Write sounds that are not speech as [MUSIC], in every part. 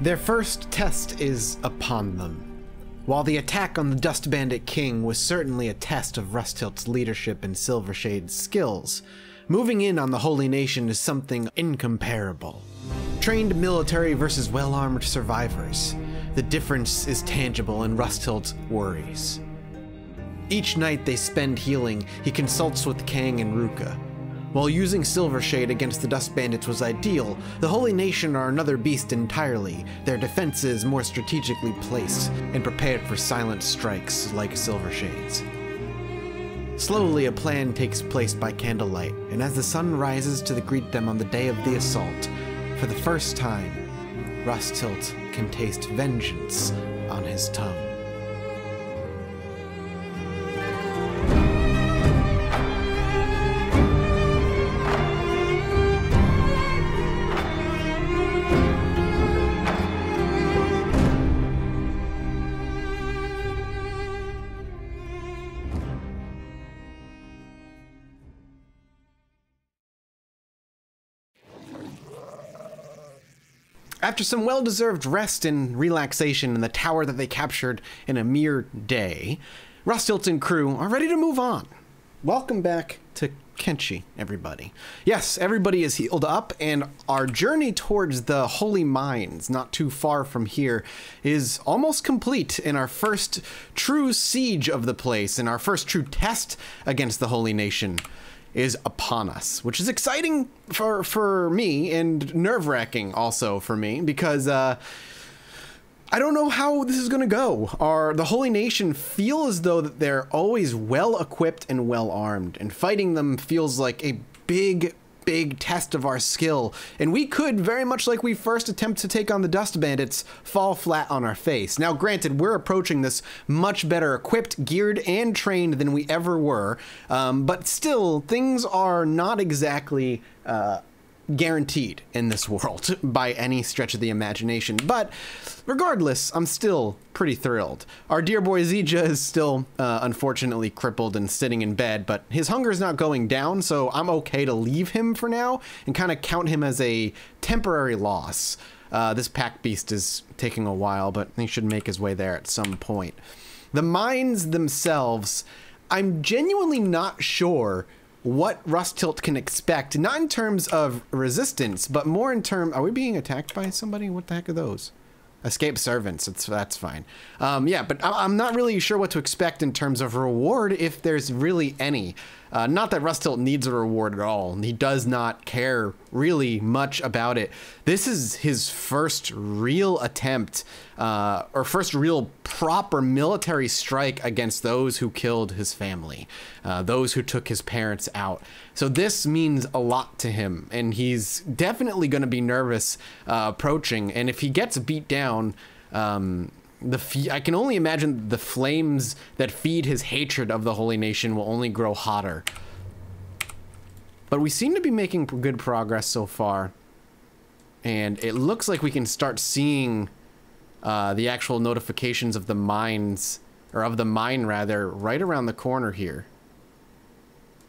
Their first test is upon them. While the attack on the Dust Bandit King was certainly a test of Rustilt's leadership and Silvershade's skills, moving in on the Holy Nation is something incomparable. Trained military versus well armed survivors. The difference is tangible in Rustilt worries. Each night they spend healing, he consults with Kang and Ruka. While using Silvershade against the Dust Bandits was ideal, the Holy Nation are another beast entirely, their defenses more strategically placed and prepared for silent strikes like Silvershade's. Slowly, a plan takes place by candlelight, and as the sun rises to greet them on the day of the assault, for the first time, Rustilt can taste vengeance on his tongue. After some well deserved rest and relaxation in the tower that they captured in a mere day, Rustilt and crew are ready to move on. Welcome back to Kenshi, everybody. Yes, everybody is healed up, and our journey towards the Holy Mines, not too far from here, is almost complete in our first true siege of the place, and our first true test against the Holy Nation is upon us, which is exciting for for me and nerve wracking also for me because uh, I don't know how this is going to go. Our the Holy Nation feel as though that they're always well equipped and well armed, and fighting them feels like a big big test of our skill, and we could, very much like we first attempt to take on the Dust Bandits, fall flat on our face. Now, granted, we're approaching this much better equipped, geared, and trained than we ever were, um, but still, things are not exactly. Uh, guaranteed in this world [LAUGHS] by any stretch of the imagination. But regardless, I'm still pretty thrilled. Our dear boy Zija is still uh, unfortunately crippled and sitting in bed, but his hunger is not going down, so I'm okay to leave him for now and kind of count him as a temporary loss. Uh, this pack beast is taking a while, but he should make his way there at some point. The mines themselves, I'm genuinely not sure what Rust Tilt can expect, not in terms of resistance, but more in terms. Are we being attacked by somebody? What the heck are those? Escape servants. It's, that's fine. Um, yeah, but I'm not really sure what to expect in terms of reward, if there's really any. Uh, not that Rust Rustilt needs a reward at all. He does not care really much about it. This is his first real attempt, uh, or first real proper military strike against those who killed his family, uh, those who took his parents out. So this means a lot to him, and he's definitely going to be nervous uh, approaching. And if he gets beat down, um, the I can only imagine the flames that feed his hatred of the Holy Nation will only grow hotter. But we seem to be making good progress so far. And it looks like we can start seeing uh, the actual notifications of the mines, or of the mine rather, right around the corner here.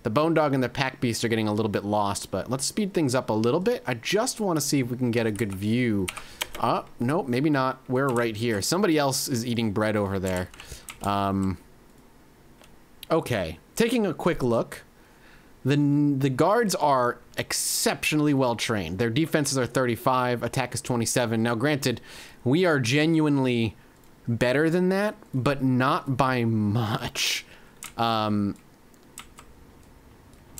The Bone Dog and the Pack Beast are getting a little bit lost, but let's speed things up a little bit. I just want to see if we can get a good view uh, nope, maybe not. We're right here. Somebody else is eating bread over there. Um, okay, taking a quick look. The, the guards are exceptionally well trained. Their defenses are 35, attack is 27. Now, granted, we are genuinely better than that, but not by much. Um,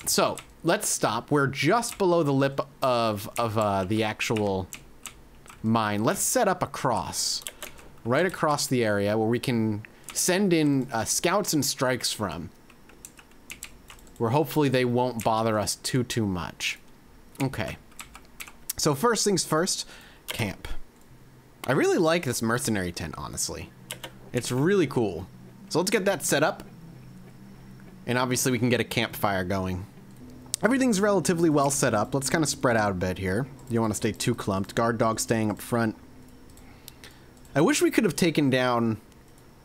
so, let's stop. We're just below the lip of, of uh, the actual mine. Let's set up a cross right across the area where we can send in uh, scouts and strikes from. Where hopefully they won't bother us too, too much. Okay. So first things first, camp. I really like this mercenary tent, honestly. It's really cool. So let's get that set up. And obviously we can get a campfire going. Everything's relatively well set up. Let's kind of spread out a bit here. You don't want to stay too clumped. Guard dog staying up front. I wish we could have taken down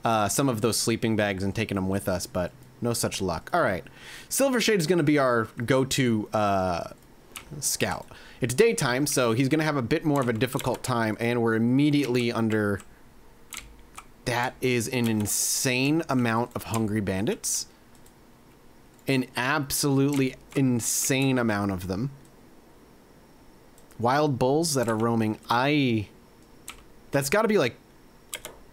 uh, some of those sleeping bags and taken them with us, but no such luck. All right. Silvershade is going to be our go-to uh, scout. It's daytime, so he's going to have a bit more of a difficult time, and we're immediately under... That is an insane amount of hungry bandits. An absolutely insane amount of them. Wild bulls that are roaming. I... That's got to be like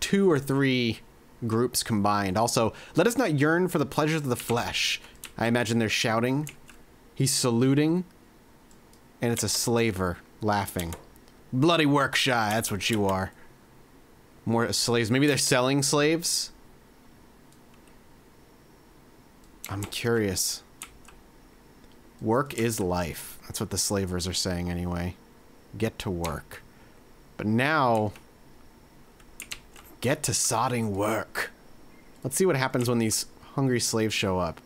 two or three groups combined. Also, let us not yearn for the pleasures of the flesh. I imagine they're shouting. He's saluting. And it's a slaver laughing. Bloody work shy, that's what you are. More slaves. Maybe they're selling slaves? I'm curious. Work is life. That's what the slavers are saying anyway. Get to work. But now, get to sodding work. Let's see what happens when these hungry slaves show up.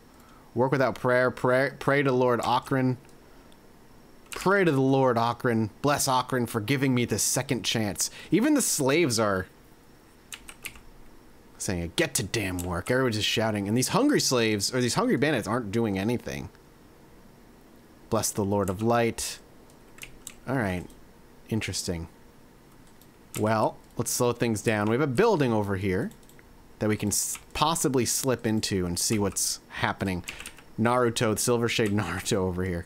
Work without prayer. Pray, pray to Lord Okran. Pray to the Lord Okran. Bless Okran for giving me this second chance. Even the slaves are saying, get to damn work. Everyone's just shouting. And these hungry slaves, or these hungry bandits, aren't doing anything. Bless the Lord of Light. Alright. Interesting. Well, let's slow things down. We have a building over here that we can possibly slip into and see what's happening. Naruto, Silver Shade [LAUGHS] Naruto over here.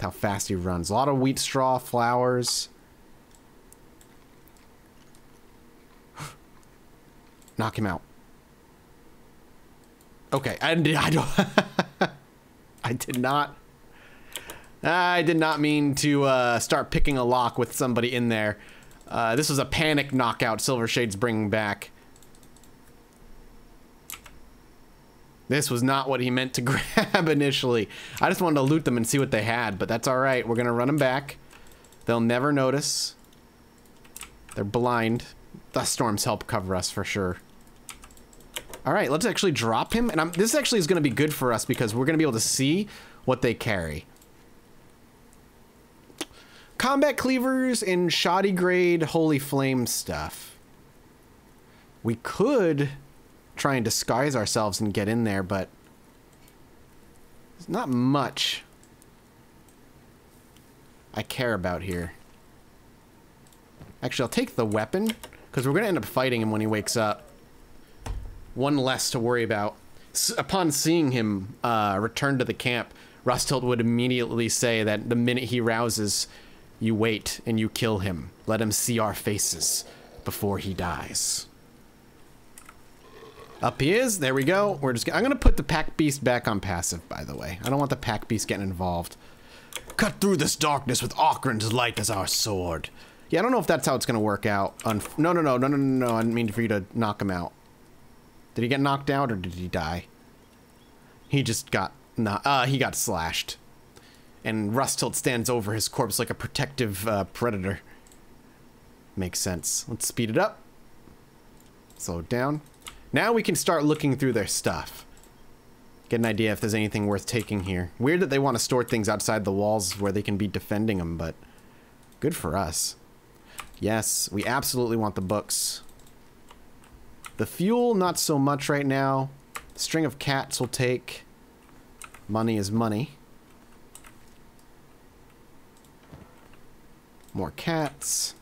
How fast he runs. A lot of wheat straw, flowers. Knock him out. Okay, I, I don't... [LAUGHS] I did not... I did not mean to uh, start picking a lock with somebody in there. Uh, this was a panic knockout Silver Shade's bringing back. This was not what he meant to [LAUGHS] grab initially. I just wanted to loot them and see what they had, but that's alright. We're going to run them back. They'll never notice. They're blind. The storms help cover us for sure. Alright, let's actually drop him. And I'm, this actually is going to be good for us because we're going to be able to see what they carry. Combat cleavers and shoddy grade holy flame stuff. We could try and disguise ourselves and get in there, but there's not much I care about here. Actually, I'll take the weapon, because we're going to end up fighting him when he wakes up. One less to worry about. S upon seeing him uh, return to the camp, Rusthilt would immediately say that the minute he rouses, you wait and you kill him. Let him see our faces before he dies. Up he is. There we go. We're just. I'm gonna put the pack beast back on passive. By the way, I don't want the pack beast getting involved. Cut through this darkness with Okran's light as our sword. Yeah, I don't know if that's how it's gonna work out. Un no, no, no, no, no, no, no. I didn't mean for you to knock him out. Did he get knocked out or did he die? He just got. Nah, uh, he got slashed. And Rusthilt stands over his corpse like a protective uh, predator. Makes sense. Let's speed it up. Slow it down. Now we can start looking through their stuff. Get an idea if there's anything worth taking here. Weird that they want to store things outside the walls where they can be defending them, but good for us. Yes, we absolutely want the books. The fuel, not so much right now. String of cats will take. Money is money. More cats.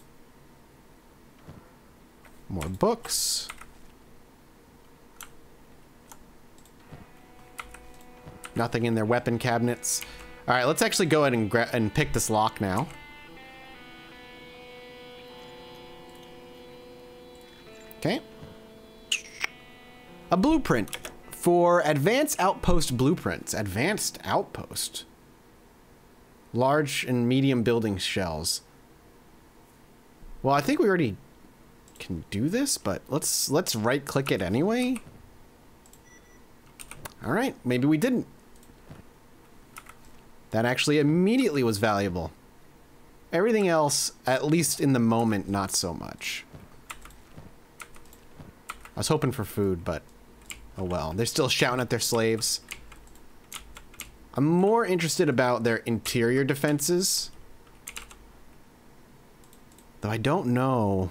More books. Nothing in their weapon cabinets. All right, let's actually go ahead and, and pick this lock now. Okay. A blueprint for advanced outpost blueprints. Advanced outpost. Large and medium building shells. Well, I think we already can do this, but let's let's right click it anyway. All right, maybe we didn't. That actually immediately was valuable. Everything else, at least in the moment, not so much. I was hoping for food, but oh well. They're still shouting at their slaves. I'm more interested about their interior defenses. Though I don't know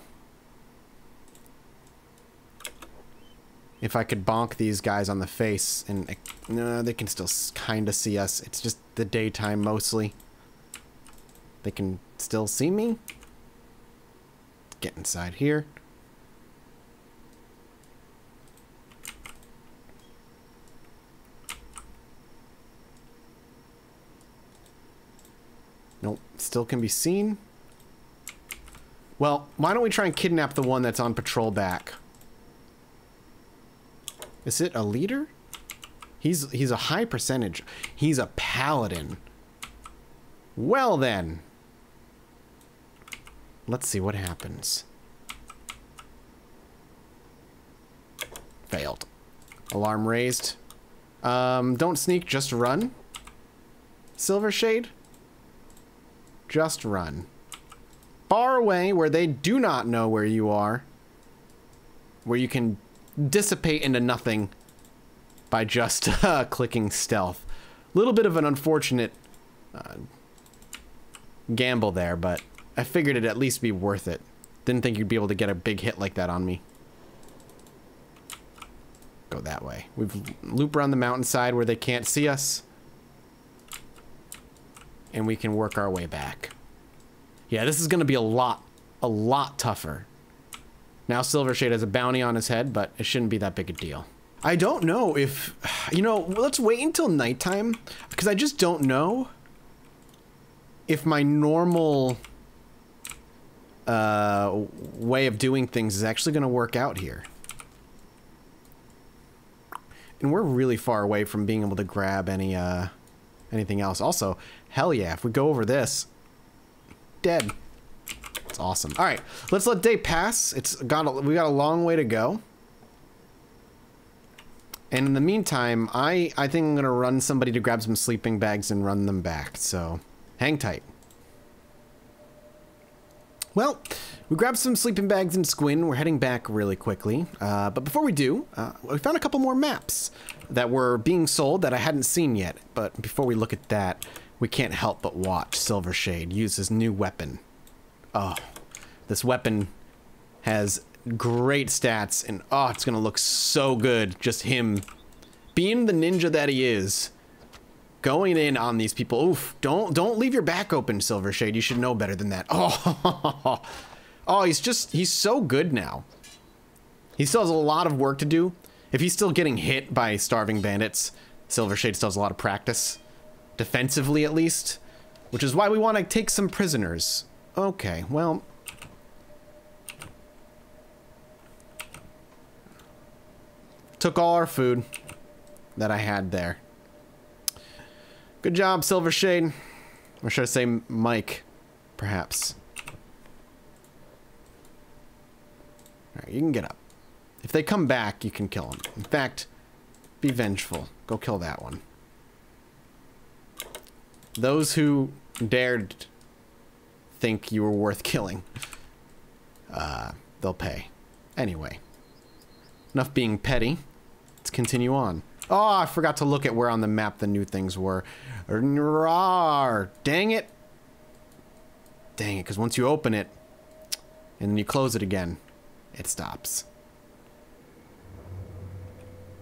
if I could bonk these guys on the face and uh, no, they can still kind of see us. It's just the daytime mostly. They can still see me. Get inside here. Nope, still can be seen. Well, why don't we try and kidnap the one that's on patrol back? Is it a leader? He's he's a high percentage. He's a paladin. Well then. Let's see what happens. Failed. Alarm raised. Um, don't sneak, just run. Silver Shade? Just run. Far away where they do not know where you are. Where you can dissipate into nothing by just [LAUGHS] uh, clicking stealth. A little bit of an unfortunate uh, gamble there, but I figured it'd at least be worth it. Didn't think you'd be able to get a big hit like that on me. Go that way. We've loop around the mountainside where they can't see us. And we can work our way back. Yeah, this is going to be a lot, a lot tougher. Now Silvershade has a bounty on his head, but it shouldn't be that big a deal. I don't know if, you know, let's wait until nighttime, because I just don't know if my normal uh, way of doing things is actually going to work out here. And we're really far away from being able to grab any uh, anything else. Also, hell yeah, if we go over this, dead. It's awesome. All right, let's let day pass. It's got a, we got a long way to go. And in the meantime, I I think I'm gonna run somebody to grab some sleeping bags and run them back. So, hang tight. Well, we grabbed some sleeping bags and Squin. We're heading back really quickly. Uh, but before we do, uh, we found a couple more maps that were being sold that I hadn't seen yet. But before we look at that, we can't help but watch Silvershade use his new weapon. Oh, this weapon has great stats, and oh, it's gonna look so good. Just him being the ninja that he is, going in on these people. Oof! Don't don't leave your back open, Silvershade. You should know better than that. [LAUGHS] Oh, oh, he's just he's so good now. He still has a lot of work to do. If he's still getting hit by starving bandits, Silvershade still has a lot of practice defensively at least, which is why we want to take some prisoners. Okay, well... Took all our food that I had there. Good job, Silvershade. Or should I say Mike, perhaps. Alright, you can get up. If they come back, you can kill them. In fact, be vengeful. Go kill that one. Those who dared think you were worth killing, uh, they'll pay. Anyway, enough being petty. Let's continue on. Oh, I forgot to look at where on the map the new things were. Rawr, dang it. Dang it, because once you open it, and then you close it again, it stops.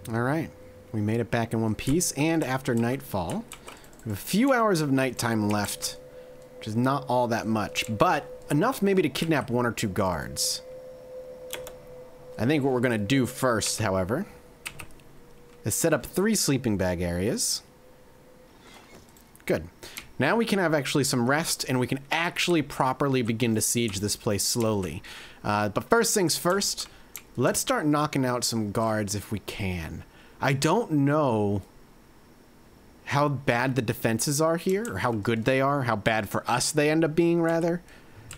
Alright, we made it back in one piece, and after nightfall, a few hours of nighttime left, which is not all that much, but enough maybe to kidnap one or two guards. I think what we're going to do first, however, is set up three sleeping bag areas. Good. Now we can have actually some rest, and we can actually properly begin to siege this place slowly. Uh, but first things first, let's start knocking out some guards if we can. I don't know how bad the defenses are here, or how good they are, how bad for us they end up being, rather.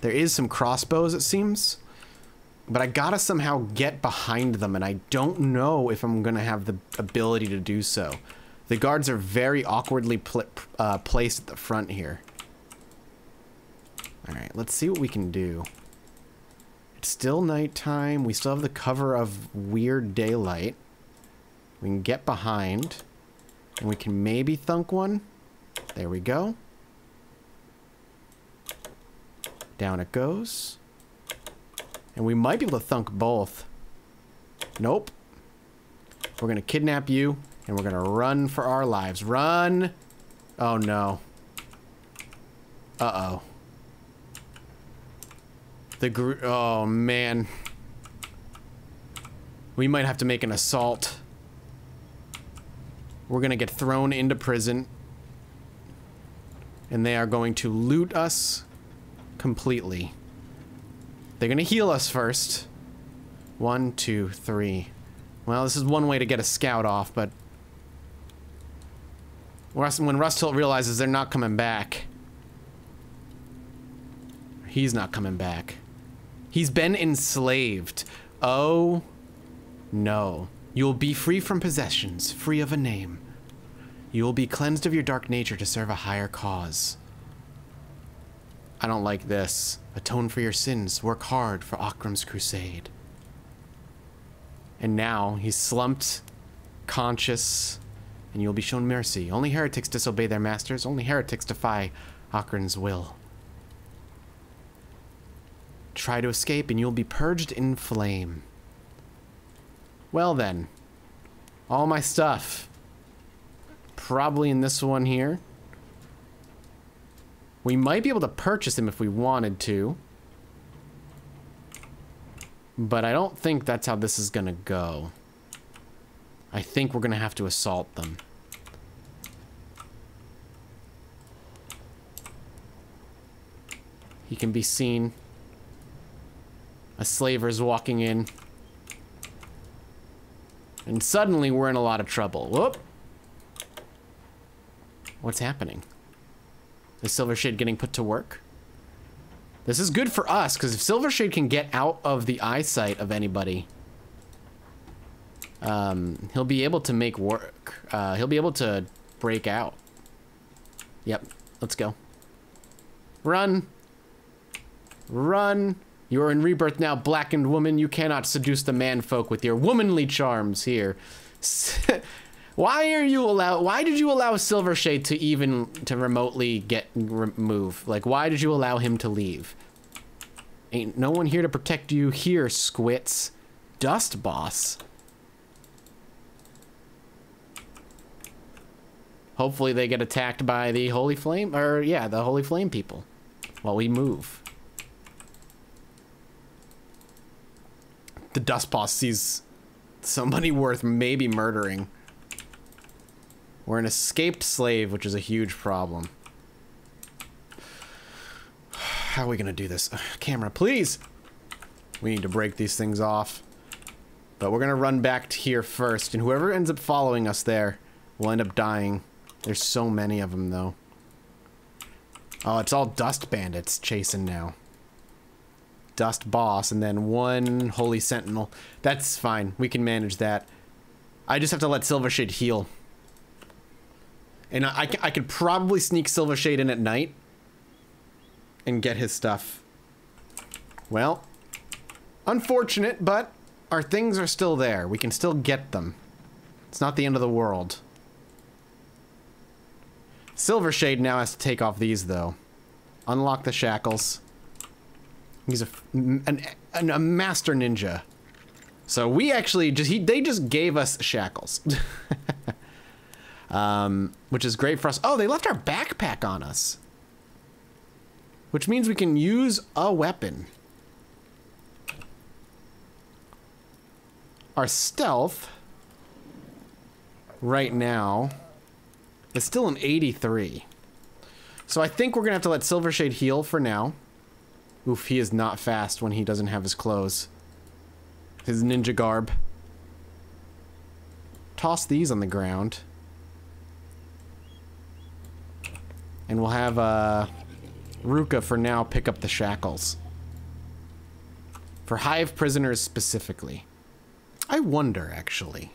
There is some crossbows, it seems. But I gotta somehow get behind them, and I don't know if I'm gonna have the ability to do so. The guards are very awkwardly pl uh, placed at the front here. Alright, let's see what we can do. It's still nighttime. We still have the cover of weird daylight. We can get behind. And we can maybe thunk one. There we go. Down it goes. And we might be able to thunk both. Nope. We're going to kidnap you, and we're going to run for our lives. Run! Oh, no. Uh-oh. The gr- oh man. We might have to make an assault. We're gonna get thrown into prison. And they are going to loot us completely. They're gonna heal us first. One, two, three. Well, this is one way to get a scout off, but... When Rusthilt realizes they're not coming back... He's not coming back. He's been enslaved. Oh... No. You will be free from possessions, free of a name. You will be cleansed of your dark nature to serve a higher cause. I don't like this. Atone for your sins. Work hard for Okran's crusade. And now he's slumped, conscious, and you'll be shown mercy. Only heretics disobey their masters. Only heretics defy Okran's will. Try to escape and you'll be purged in flame. Well then, all my stuff. Probably in this one here. We might be able to purchase them if we wanted to. But I don't think that's how this is gonna go. I think we're gonna have to assault them. He can be seen. A slaver's walking in. And suddenly we're in a lot of trouble. Whoop! What's happening? Is Silvershade getting put to work? This is good for us, because if Silvershade can get out of the eyesight of anybody, um, he'll be able to make work. Uh, he'll be able to break out. Yep, let's go. Run! Run! You are in rebirth now, blackened woman. You cannot seduce the man folk with your womanly charms here. [LAUGHS] why are you allow? Why did you allow Silvershade to even to remotely get move? Like, why did you allow him to leave? Ain't no one here to protect you here, squits. Dust boss. Hopefully they get attacked by the Holy Flame, or yeah, the Holy Flame people while we move. The dust boss sees somebody [LAUGHS] worth maybe murdering. We're an escaped slave, which is a huge problem. [SIGHS] How are we gonna do this? [SIGHS] Camera, please! We need to break these things off. But we're gonna run back to here first, and whoever ends up following us there will end up dying. There's so many of them, though. Oh, it's all dust bandits chasing now. Dust Boss, and then one Holy Sentinel. That's fine. We can manage that. I just have to let Silvershade heal. And I, I, I could probably sneak Silvershade in at night and get his stuff. Well, unfortunate, but our things are still there. We can still get them. It's not the end of the world. Silvershade now has to take off these, though. Unlock the shackles. He's a, an, an, a master ninja. So we actually just, he, they just gave us shackles. [LAUGHS] um, which is great for us. Oh, they left our backpack on us. Which means we can use a weapon. Our stealth right now is still an 83. So I think we're going to have to let Silvershade heal for now. Oof, he is not fast when he doesn't have his clothes. His ninja garb. Toss these on the ground. And we'll have, uh, Ruka for now pick up the shackles. For Hive prisoners specifically. I wonder, actually.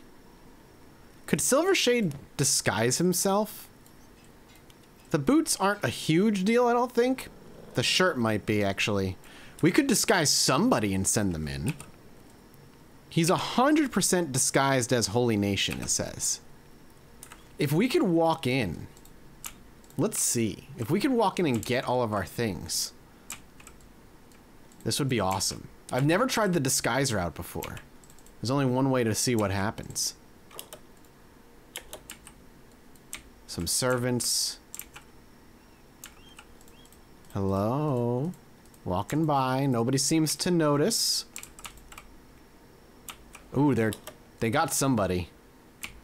Could Silvershade disguise himself? The boots aren't a huge deal, I don't think, the shirt might be, actually. We could disguise somebody and send them in. He's 100% disguised as Holy Nation, it says. If we could walk in... Let's see. If we could walk in and get all of our things. This would be awesome. I've never tried the disguise route before. There's only one way to see what happens. Some servants. Hello? Walking by. Nobody seems to notice. Ooh, they're... They got somebody.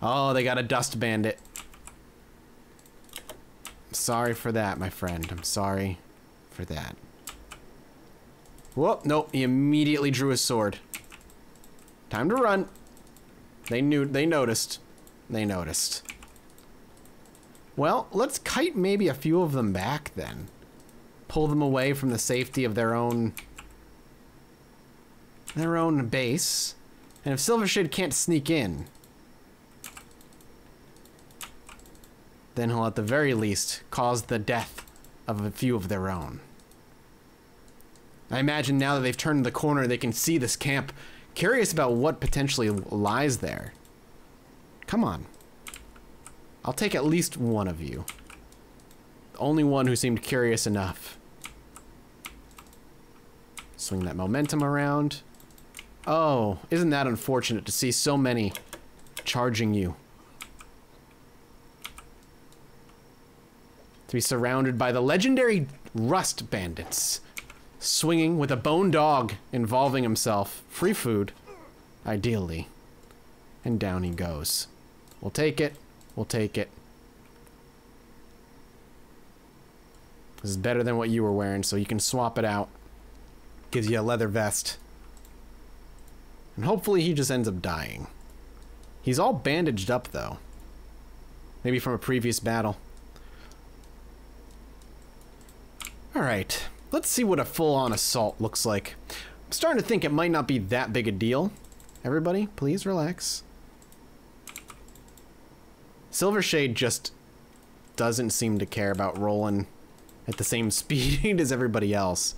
Oh, they got a dust bandit. Sorry for that, my friend. I'm sorry for that. Whoop, nope, he immediately drew his sword. Time to run. They knew, they noticed. They noticed. Well, let's kite maybe a few of them back then. Pull them away from the safety of their own... Their own base. And if Silvershade can't sneak in, then he'll at the very least cause the death of a few of their own. I imagine now that they've turned the corner, they can see this camp, curious about what potentially lies there. Come on. I'll take at least one of you. The only one who seemed curious enough. Swing that momentum around. Oh, isn't that unfortunate to see so many charging you? To be surrounded by the legendary Rust Bandits swinging with a bone dog involving himself. Free food, ideally. And down he goes. We'll take it. We'll take it. This is better than what you were wearing, so you can swap it out. Gives you a leather vest. And hopefully he just ends up dying. He's all bandaged up, though. Maybe from a previous battle. Alright. Let's see what a full-on assault looks like. I'm starting to think it might not be that big a deal. Everybody, please relax. Silvershade just doesn't seem to care about rolling at the same [LAUGHS] speed as everybody else.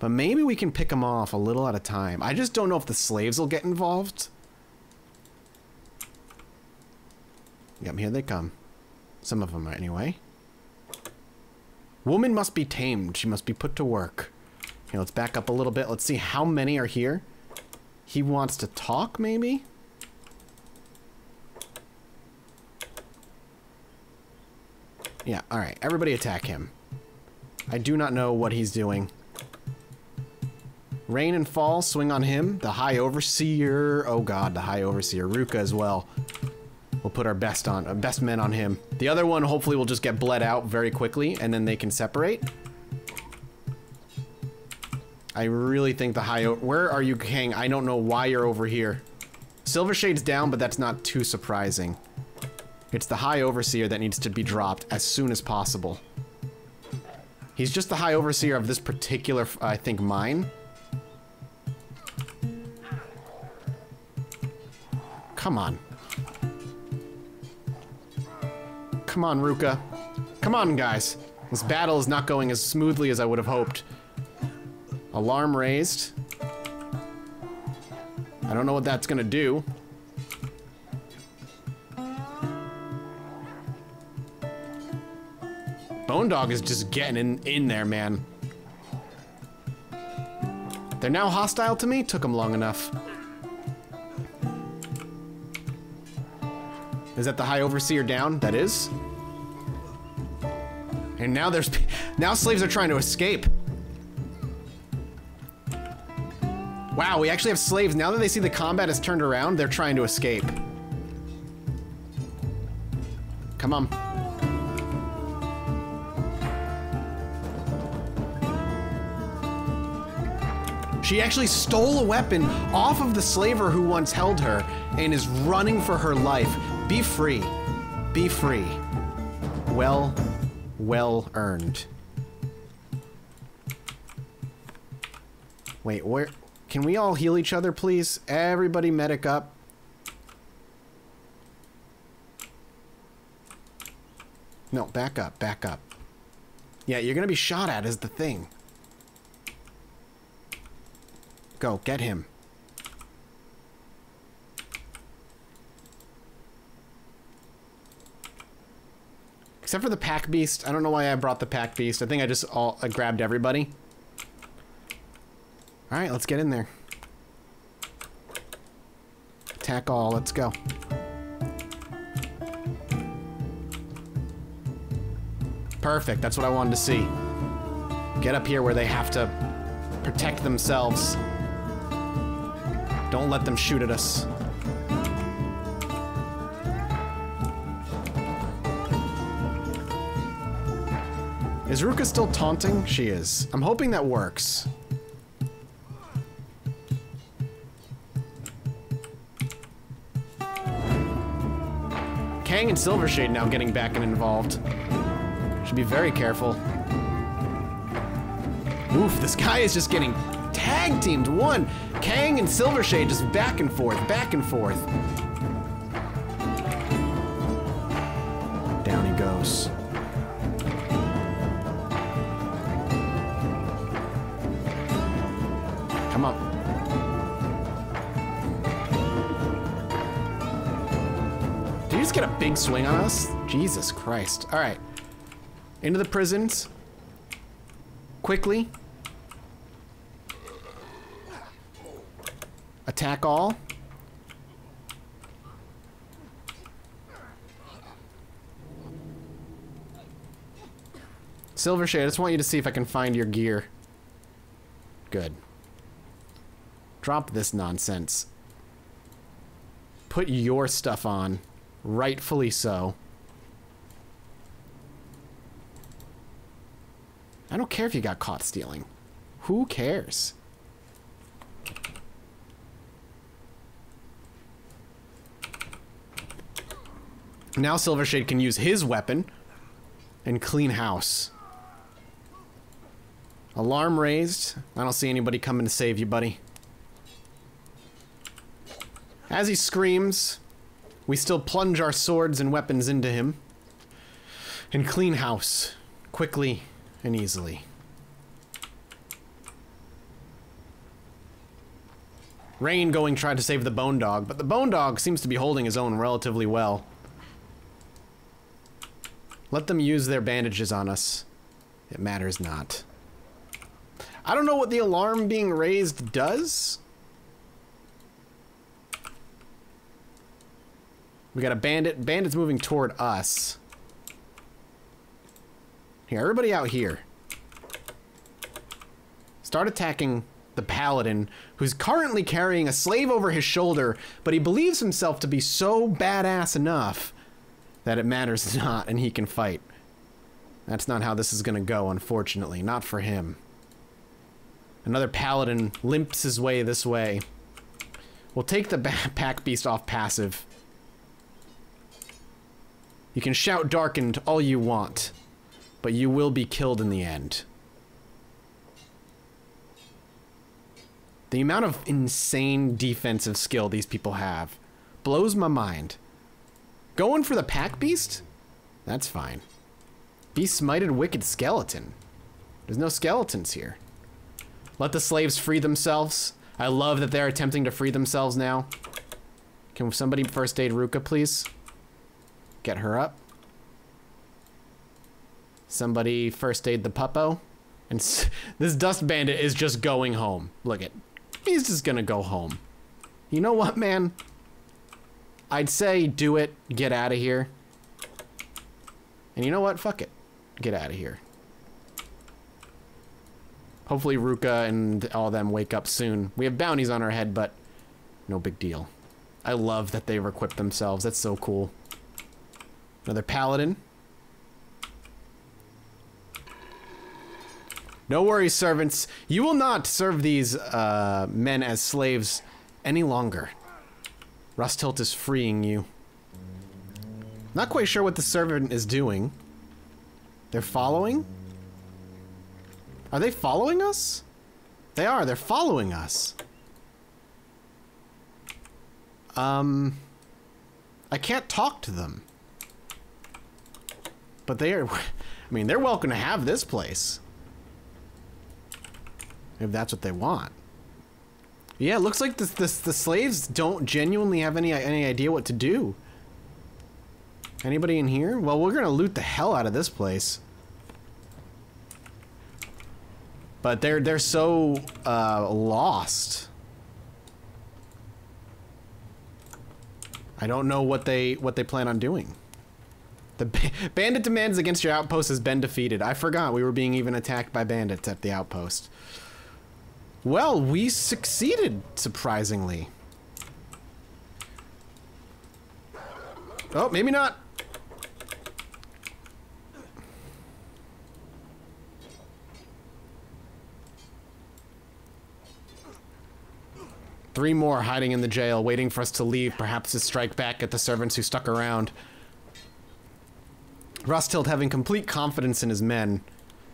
But maybe we can pick them off a little at a time. I just don't know if the slaves will get involved. Yep, here they come. Some of them, anyway. Woman must be tamed. She must be put to work. Okay, let's back up a little bit. Let's see how many are here. He wants to talk, maybe? Yeah, alright. Everybody attack him. I do not know what he's doing. Rain and Fall, swing on him. The High Overseer. Oh god, the High Overseer. Ruka as well. We'll put our best on, uh, best men on him. The other one hopefully will just get bled out very quickly and then they can separate. I really think the high, where are you King? I don't know why you're over here. Silver Shade's down, but that's not too surprising. It's the High Overseer that needs to be dropped as soon as possible. He's just the High Overseer of this particular, I think, mine. Come on. Come on, Ruka. Come on, guys. This battle is not going as smoothly as I would have hoped. Alarm raised. I don't know what that's gonna do. Bone Dog is just getting in, in there, man. They're now hostile to me? Took them long enough. Is that the High Overseer down? That is. And now there's... [LAUGHS] Now slaves are trying to escape. Wow, we actually have slaves. Now that they see the combat has turned around, they're trying to escape. Come on. She actually stole a weapon off of the slaver who once held her and is running for her life. Be free. Be free. Well, well earned. Wait, where... Can we all heal each other, please? Everybody medic up. No, back up, back up. Yeah, you're gonna be shot at is the thing. Go, get him. Except for the pack beast. I don't know why I brought the pack beast. I think I just all I grabbed everybody. All right, let's get in there. Attack all. Let's go. Perfect. That's what I wanted to see. Get up here where they have to protect themselves. Don't let them shoot at us. Is Ruka still taunting? She is. I'm hoping that works. Kang and Silvershade now getting back and involved. Should be very careful. Oof, this guy is just getting tag teamed. One, Kang and Silvershade just back and forth, back and forth. Big swing on us? Jesus Christ. All right. Into the prisons. Quickly. Attack all. Silvershade, I just want you to see if I can find your gear. Good. Drop this nonsense. Put your stuff on. Rightfully so. I don't care if you got caught stealing. Who cares? Now Silvershade can use his weapon and clean house. Alarm raised. I don't see anybody coming to save you, buddy. As he screams, we still plunge our swords and weapons into him and clean house quickly and easily. Rain going tried to save the Bone Dog, but the Bone Dog seems to be holding his own relatively well. Let them use their bandages on us. It matters not. I don't know what the alarm being raised does. We got a bandit. Bandit's moving toward us. Here, everybody out here. Start attacking the paladin, who's currently carrying a slave over his shoulder, but he believes himself to be so badass enough that it matters [LAUGHS] not and he can fight. That's not how this is going to go, unfortunately. Not for him. Another paladin limps his way this way. We'll take the [LAUGHS] pack beast off passive. You can shout darkened all you want, but you will be killed in the end. The amount of insane defensive skill these people have blows my mind. Going for the pack beast? That's fine. Be smited wicked skeleton. There's no skeletons here. Let the slaves free themselves. I love that they're attempting to free themselves now. Can somebody first aid Ruka, please? Get her up. Somebody first aid the puppo. And [LAUGHS] this dust bandit is just going home. Look at, he's just gonna go home. You know what, man? I'd say do it, get out of here. And you know what? Fuck it. Get out of here. Hopefully Ruka and all them wake up soon. We have bounties on our head, but no big deal. I love that they've equipped themselves. That's so cool. Another paladin. No worries, servants. You will not serve these uh, men as slaves any longer. Rusthilt is freeing you. Not quite sure what the servant is doing. They're following? Are they following us? They are. They're following us. Um, I can't talk to them. But they are, [LAUGHS] I mean, they're welcome to have this place. If that's what they want. Yeah, it looks like this, this, the slaves don't genuinely have any any idea what to do. Anybody in here? Well, we're gonna loot the hell out of this place. But they're they're so uh, lost. I don't know what they what they plan on doing. The ba- bandit demands against your outpost has been defeated. I forgot we were being even attacked by bandits at the outpost. Well, we succeeded, surprisingly. Oh, maybe not. Three more hiding in the jail, waiting for us to leave, perhaps to strike back at the servants who stuck around. Rusthild, having complete confidence in his men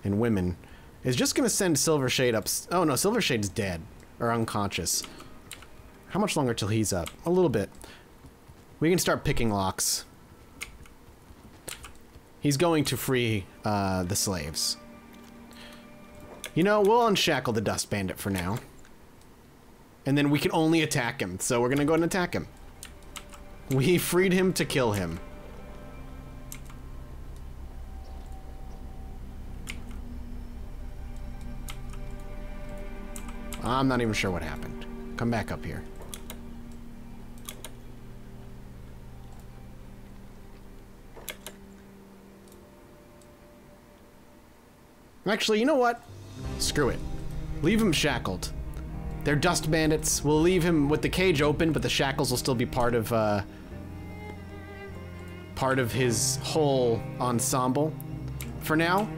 and women, is just gonna send Silvershade up. Oh no, Silvershade's dead or unconscious. How much longer till he's up? A little bit. We can start picking locks. He's going to free uh, the slaves. You know, we'll unshackle the Dust Bandit for now. And then we can only attack him, so we're gonna go and attack him. We freed him to kill him. I'm not even sure what happened. Come back up here. Actually, you know what? Screw it. Leave him shackled. They're dust bandits. We'll leave him with the cage open, but the shackles will still be part of, uh, part of his whole ensemble. For now,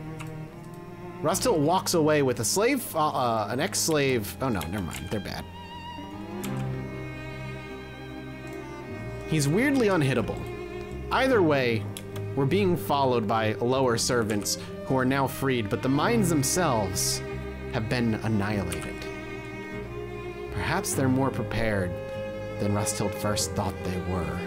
Rusthild walks away with a slave, uh, uh, an ex-slave. Oh no, never mind. They're bad. He's weirdly unhittable. Either way, we're being followed by lower servants who are now freed, but the mines themselves have been annihilated. Perhaps they're more prepared than Rusthild first thought they were.